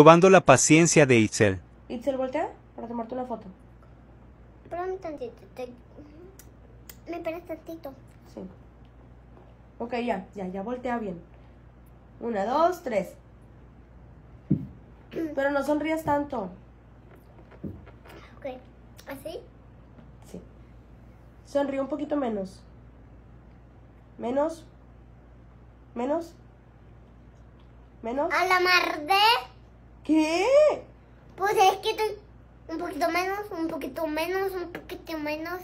Probando la paciencia de Itzel. Itzel, voltea para tomarte una foto. Espérame tantito. te- Me esperas tantito. Sí. Ok, ya, ya, ya voltea bien. Una, dos, tres. Pero no sonrías tanto. Ok. ¿Así? Sí. Sonríe un poquito menos. Menos. Menos. Menos. A la mar de... ¿Qué? Pues es que te- un poquito menos, un poquito menos, un poquito menos.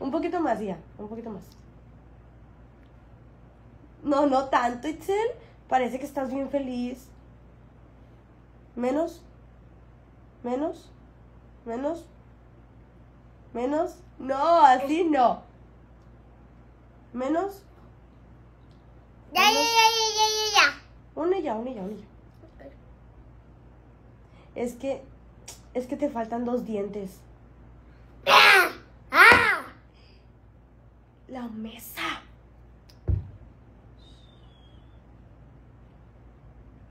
Un poquito más, ya. Un poquito más. No, no tanto, Itzel. Parece que estás bien feliz. Menos. Menos. Menos. Menos. No, así no. Menos. Ya, ya, ya, ya, ya, ya. Una y ya, una y ya, una ya. Es que. Es que te faltan dos dientes. ¡Ah! ¡Ah! La mesa.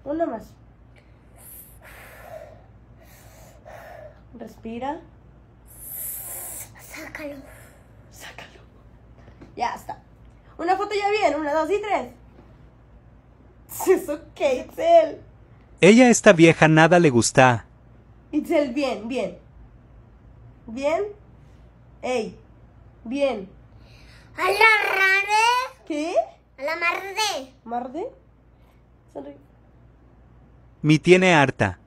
Una más. Respira. Sácalo. Sácalo. Ya está. Una foto ya bien. Una, dos y tres. Eso Itzel. Ella esta vieja nada le gusta. Itzel, bien, bien. Bien. Ey. Bien. A la rare. ¿Qué? A la mar de. ¿Marde? Sonríe. Me tiene harta.